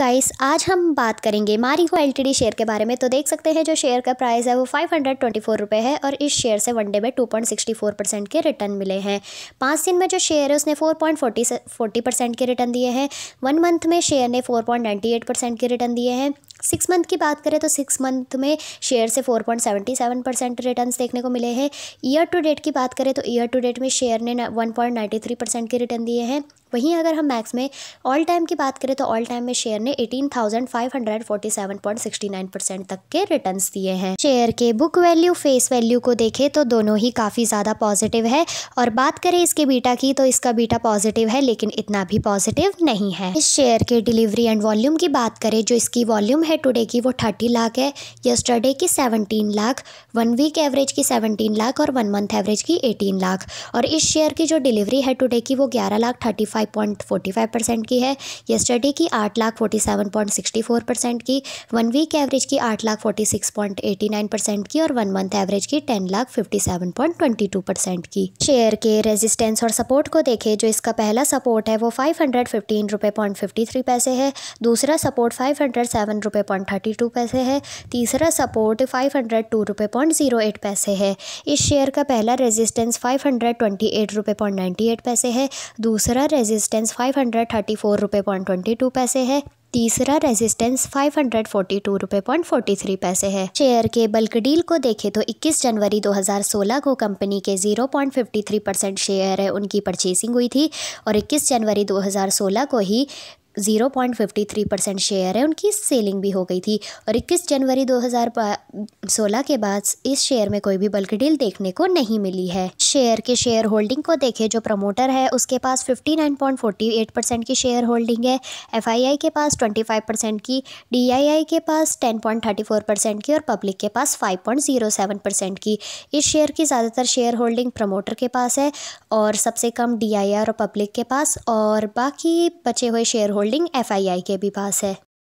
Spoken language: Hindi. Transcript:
गाइस आज हम बात करेंगे मारीगो एलटीडी शेयर के बारे में। तो देख सकते हैं, जो शेयर का प्राइस है वो फाइव हंड्रेड ट्वेंटी फोर रुपये है और इस शेयर से वनडे में two point sixty four percent के रिटर्न मिले हैं। पाँच दिन में जो शेयर है, उसने four point forty forty percent के रिटर्न दिए हैं। वन मंथ में शेयर ने four point ninety eight percent के रिटर्न दिए हैं। सिक्स मंथ की बात करें तो सिक्स मंथ में शेयर से four point seventy seven percent return देखने को मिले हैं। ईयर टू डेट की बात करें तो ईयर टू डेट में शेयर ने one point ninety three percent के रिटर्न दिए हैं। वहीं अगर हम मैक्स में ऑल टाइम की बात करें तो ऑल टाइम में शेयर ने eighteen thousand five hundred forty seven point sixty nine percent तक के रिटर्न दिए हैं। शेयर के बुक वैल्यू फेस वैल्यू को देखें तो दोनों ही काफ़ी ज़्यादा पॉजिटिव है। और बात करें इसके बीटा की तो इसका बीटा पॉजिटिव है, लेकिन इतना भी पॉजिटिव नहीं है। इस शेयर के डिलीवरी एंड वॉल्यूम की बात करें, जो इसकी वॉल्यूम है टुडे की वो थर्टी लाख है। यस्टरडे की seventeen lakh one week average की सेवनटीन लाख और वन मंथ एवरेज की एटीन लाख और इस शेयर की जो डिलीवरी है टुडे की वो ग्यारह lakh thirty five point forty five percent की है यस्टरडे की आठ lakh forty seven point sixty four percent की वन वीक एवरेज की आठ lakh forty six point eighty nine percent की और वन मंथ एवरेज की ten lakh fifty seven point twenty two percent की। शेयर के रेजिस्टेंस और सपोर्ट को देखें, जो इसका पहला सपोर्ट है वो फाइव हंड्रेड फिफ्टीन रुपये पॉइंट फिफ्टी थ्री पैसे है, दूसरा सपोर्ट फाइव हंड्रेड सेवन रुपये पॉइंट थर्टी टू पैसे है, तीसरा सपोर्ट फाइव हंड्रेड टू रुपये पॉइंट ज़ीरो एट पैसे है। इस शेयर का पहला resistance five hundred twenty eight रुपये पॉइंट नाइन्टी एट पैसे है, दूसरा resistance five hundred thirty four रुपये पॉइंट ट्वेंटी टू पैसे है। तीसरा resistance five hundred forty two रुपये पॉइंट फोर्टी थ्री पैसे है। शेयर के बल्क डील को देखें तो 21 जनवरी 2016 को कंपनी के 0.53 परसेंट शेयर है। उनकी परचेसिंग हुई थी और 21 जनवरी 2016 को ही zero point fifty three percent share है। उनकी सेलिंग भी हो गई थी और इक्कीस जनवरी दो हज़ार सोलह के बाद इस शेयर में कोई भी बल्क डील देखने को नहीं मिली है। शेयर के शेयर होल्डिंग को देखें, जो प्रमोटर है, उसके पास fifty nine point forty eight percent की शेयर होल्डिंग है। एफ़ आई आई के पास ट्वेंटी फाइव परसेंट की डी आई आई के पास ten point thirty four percent की और पब्लिक के पास five point zero seven percent की। इस शेयर की ज़्यादातर शेयर होल्डिंग प्रमोटर के पास है और सबसे कम डी आई आर और पब्लिक के पास और बाकी बचे हुए शेयर होल्डिंग एफआईआई के भी पास है।